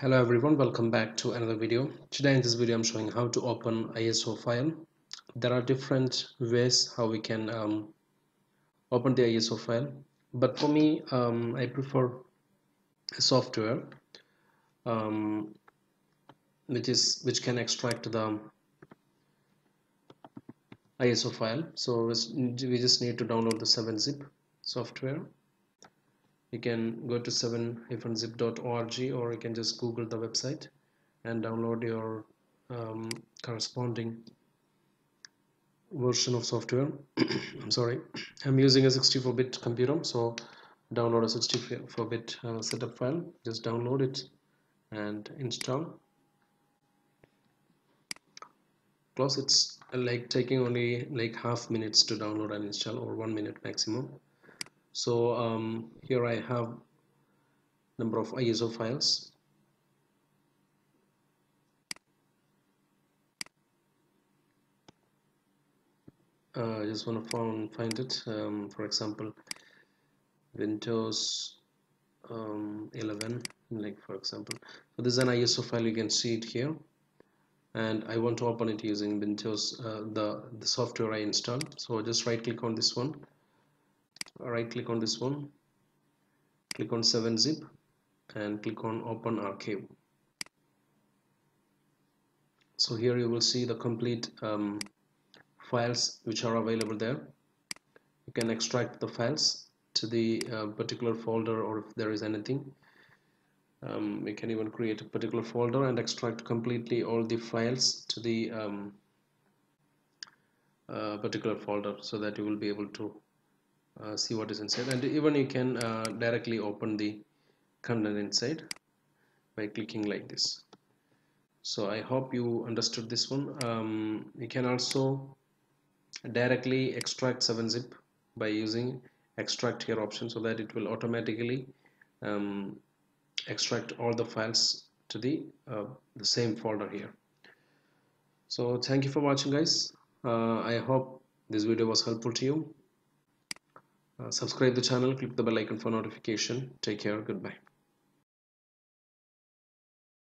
hello everyone. Welcome back to another video. Today in this video i'm showing how to open iso file. There are different ways how we can um, open the iso file. But for me um, i prefer software um, which is which can extract the iso file. So we just need to download the 7-zip software you can go to 7-zip.org or you can just google the website and download your um, corresponding version of software. I'm sorry. I'm using a 64-bit computer so download a 64-bit uh, setup file. Just download it and install. Close it's like taking only like half minutes to download and install or one minute maximum so um, here I have number of ISO files uh, I just want to find, find it. Um, for example Windows um, 11 like for example. So this is an ISO file you can see it here. And I want to open it using Windows uh, the the software I installed. So just right click on this one right click on this one. Click on 7-zip and click on open archive. So here you will see the complete um, files which are available there. You can extract the files to the uh, particular folder or if there is anything. Um, we can even create a particular folder and extract completely all the files to the um, uh, particular folder so that you will be able to uh, see what is inside. And even you can uh, directly open the content inside by clicking like this. So I hope you understood this one. Um, you can also directly extract 7-zip by using extract here option so that it will automatically um, extract all the files to the uh, the same folder here. So thank you for watching guys. Uh, I hope this video was helpful to you Uh, subscribe the channel click the bell icon for notification. Take care. Goodbye